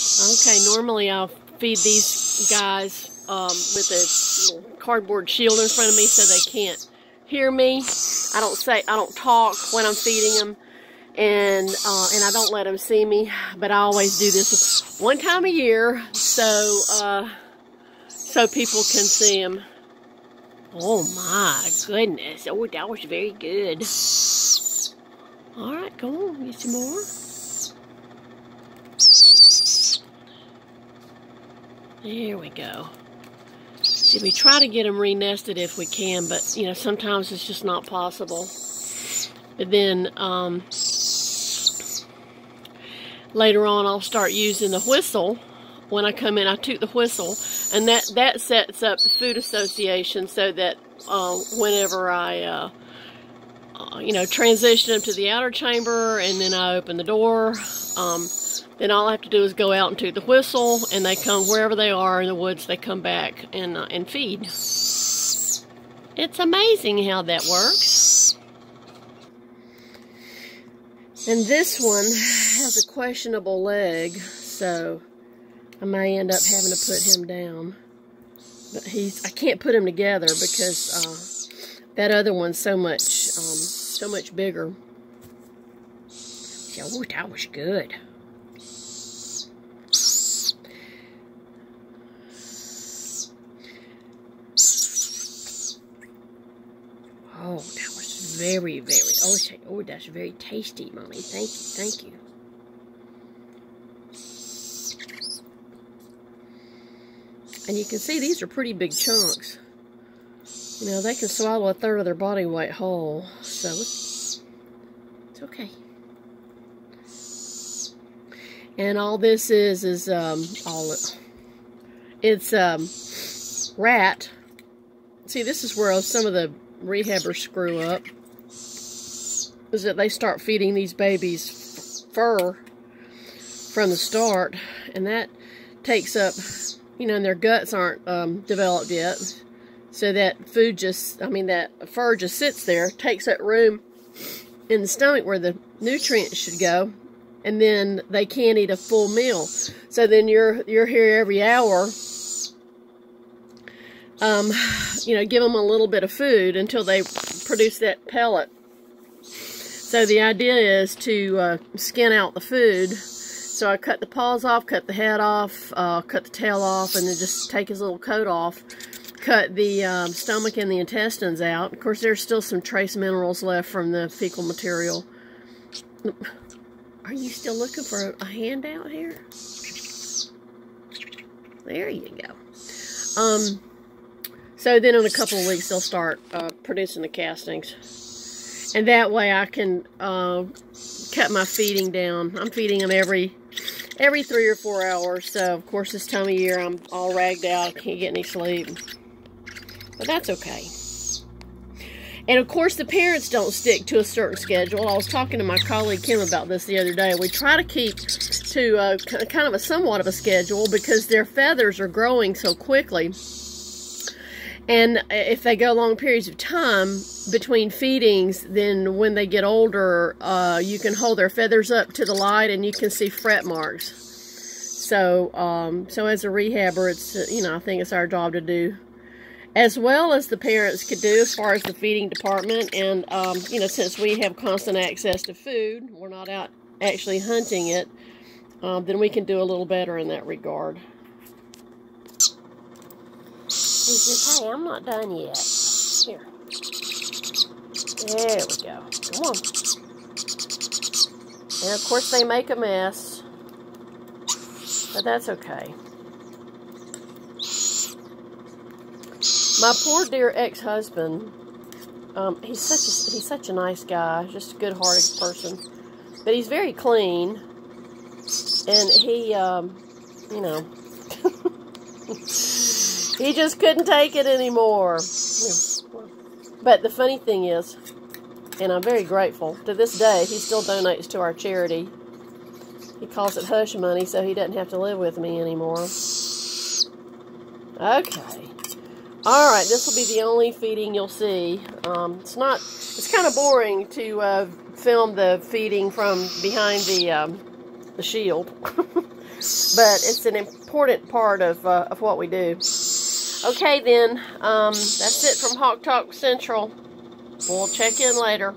Okay, normally I'll feed these guys um, with a cardboard shield in front of me so they can't hear me. I don't say, I don't talk when I'm feeding them, and uh, and I don't let them see me. But I always do this one time a year so uh, so people can see them. Oh my goodness! Oh, that was very good. All right, go on, get some more. There we go. See, we try to get them re-nested if we can, but, you know, sometimes it's just not possible. But then, um, later on, I'll start using the whistle. When I come in, I toot the whistle, and that, that sets up the food association so that uh, whenever I, uh, uh, you know, transition them to the outer chamber, and then I open the door, um, then all I have to do is go out and toot the whistle, and they come wherever they are in the woods. They come back and uh, and feed. It's amazing how that works. And this one has a questionable leg, so I may end up having to put him down. But he's I can't put him together because uh, that other one's so much um, so much bigger. Oh, that was good. Oh, that was very, very, oh, oh, that's very tasty, Mommy. Thank you, thank you. And you can see these are pretty big chunks. You know, they can swallow a third of their body weight whole, so it's, it's okay. And all this is, is, um, all, it's, um, rat. See, this is where some of the rehabbers screw up is that they start feeding these babies fur from the start and that takes up you know and their guts aren't um, developed yet so that food just I mean that fur just sits there takes up room in the stomach where the nutrients should go and then they can't eat a full meal so then you're you're here every hour um, you know, give them a little bit of food until they produce that pellet. So the idea is to uh, skin out the food. So I cut the paws off, cut the head off, uh, cut the tail off, and then just take his little coat off. Cut the um, stomach and the intestines out. Of course, there's still some trace minerals left from the fecal material. Are you still looking for a handout here? There you go. Um, so then in a couple of weeks, they'll start uh, producing the castings. And that way I can uh, cut my feeding down. I'm feeding them every every three or four hours. So, of course, this time of year, I'm all ragged out. I can't get any sleep. But that's okay. And, of course, the parents don't stick to a certain schedule. I was talking to my colleague Kim about this the other day. We try to keep to uh, kind of a somewhat of a schedule because their feathers are growing so quickly and if they go long periods of time between feedings, then when they get older, uh, you can hold their feathers up to the light and you can see fret marks. So, um, so as a rehabber, it's, uh, you know, I think it's our job to do as well as the parents could do as far as the feeding department. And, um, you know, since we have constant access to food, we're not out actually hunting it, um, then we can do a little better in that regard. He says, hey, I'm not done yet. Here. There we go. Come on. And of course they make a mess. But that's okay. My poor dear ex-husband, um, he's such a, he's such a nice guy, just a good-hearted person. But he's very clean. And he, um, you know... He just couldn't take it anymore. But the funny thing is, and I'm very grateful, to this day, he still donates to our charity. He calls it hush money so he doesn't have to live with me anymore. Okay. Alright, this will be the only feeding you'll see. Um, it's not, it's kind of boring to uh, film the feeding from behind the um, the shield. but it's an important part of, uh, of what we do. Okay, then. Um, that's it from Hawk Talk Central. We'll check in later.